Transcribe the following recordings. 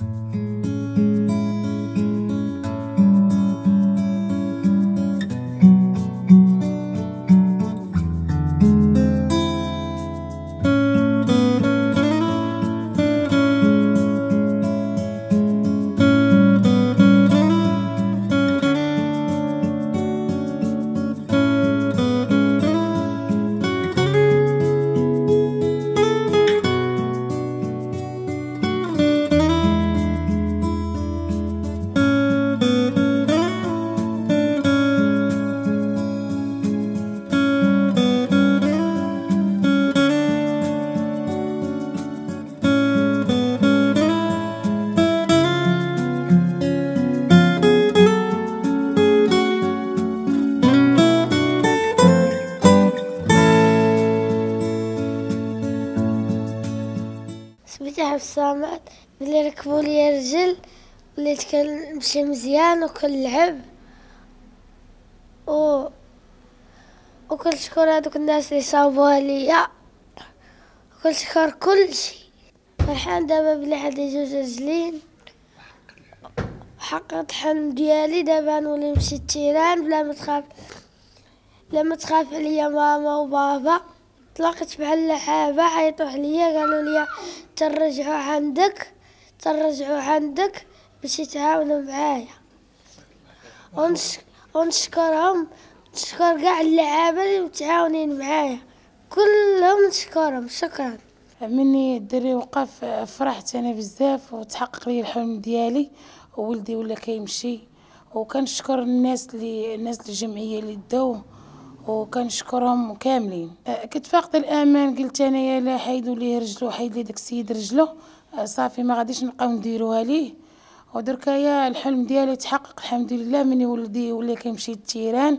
Música سميتي حبسامات اللي ركبوا لي رجل وليت كنمشي مزيان وكنلعب و وكنشكر هادوك الناس اللي صاوبوها ليا؟ وكنشكر كلشي. فرحان دابا بلي عندي جوج رجلين. حققت حلم ديالي دابا نولي نمشي التيران بلا ما تخاف بلا ما تخاف عليا ماما وبابا. مع اللعابة عيطوا عليا قالوا لي ترجعوا عندك ترجعوا عندك باش يتعاونوا معايا. ونش... ونشكرهم نشكر كاع اللعابة اللي متعاونين معايا. كلهم نشكرهم شكرا. مني الدري وقف فرحت أنا بزاف وتحقق لي الحلم ديالي. وولدي ولا كيمشي. وكنشكر الناس اللي الناس الجمعية اللي داوه وكنشكرهم كاملين. أه، كنت فاقدة الأمان قلت أنايا لا حيدوا ليه رجلو حيد لي داك السيد رجلو. أه، صافي ما غاديش نبقاو نديروها ليه. ودركايا الحلم ديالي تحقق. الحمد لله مني ولدي ولا كيمشي التيران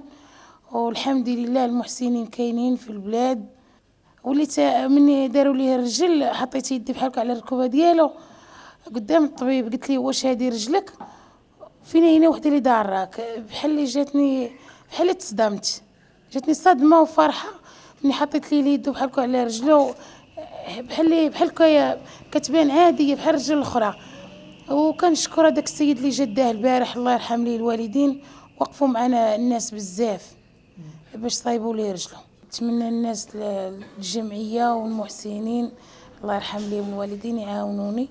والحمد لله المحسنين كاينين في البلاد. وليت مني داروا ليه الرجل حطيت يدي بحال على الركبة ديالو. قدام الطبيب قلت لي واش هذه رجلك؟ فين هنا وحده اللي داراك بحال اللي جاتني بحال اللي تصدمت. جاتني صدمة وفرحة ملي حطيت لي اليد بحال على رجلو. بحال بحال كتبان عادية بحال الرجل الاخرى وكنشكر هذاك السيد اللي جداه البارح الله يرحم ليه الوالدين وقفوا معنا الناس بزاف باش صايبوا لي رجلو. نتمنى الناس الجمعية والمحسنين الله يرحم ليهم الوالدين يعاونوني.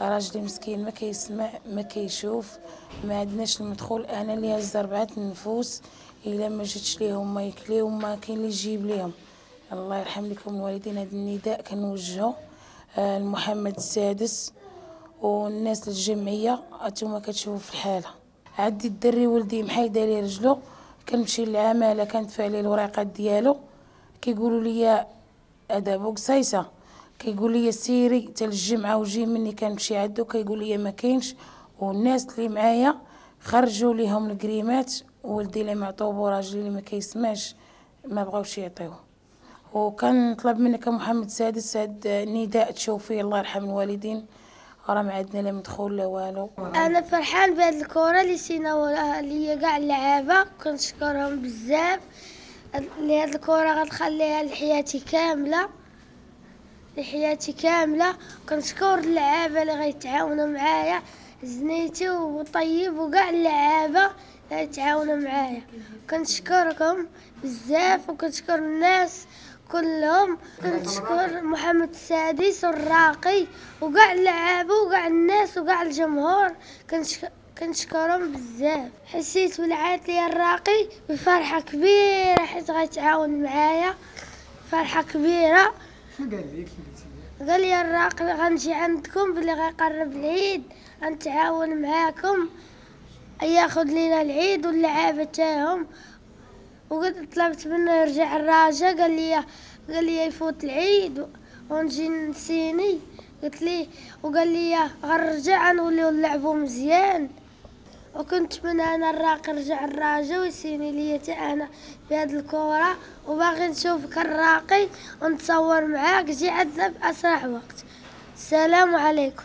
راجلي مسكين ما كيسمع ما كيشوف ما عندناش المدخول. أنا اللي هز اربعه النفوس. إلا ما جاتش ليهم ما يكليهم ما كاين اللي يجيب ليهم. الله يرحم لكم الوالدين هذا النداء كنوجهه آه، لمحمد السادس والناس الجمعية انتما كتشوفوا في الحالة. عندي الدري ولدي محايده لي رجلو. كنمشي للعمالة كندفع ليه الوريقات ديالو. كيقولوا لي هذا بوكسايسه كيقول لي سيري حتى الجمعه وجي مني كنمشي عندو. كيقول لي ما كاينش. والناس اللي معايا خرجوا ليهم الكريمات ولدي اللي معطوب راجلي اللي ما كيسمعش ما بغاوش يعطيوه. وكان طلب منك محمد سادس هاد نداء تشوف فيه الله يرحم الوالدين. راه ما عندنا لا مدخول لا والو. أنا فرحان بهاد الكره اللي سينا ليا كاع اللعابة. كنشكرهم بزاف. هاد الكره غتخليها لحياتي كاملة. لحياتي كاملة. كنشكر اللعابة اللي غيتعاونوا معايا. زنيتي وطيب وكاع اللعابة تعاونوا معايا. كنشكركم بزاف وكنشكر الناس كلهم. كنشكر محمد السادس والراقي وكاع اللعابة وكاع الناس وكاع الجمهور. كنشكرهم بزاف. حسيت بالعيط لي الراقي بفرحة كبيرة حيت غيتعاون معايا. فرحة كبيرة. شنو قال لك قال لي الراقي غنجي عندكم بلي غيقرب العيد غنتعاون معاكم. ياخذ لينا العيد واللعابه تاعهم. وقد طلبت منه يرجع الراجا قال لي قال لي يفوت العيد ونجي نسيني. قلت لي وقال لي غنرجع نوليو نلعبو مزيان. وكنت من أنا الراقي رجع الراجا ويسيني تا أنا بهاد الكره وباغي نشوفك الراقي ونتصور معاك جي عندنا بأسرع وقت. السلام عليكم.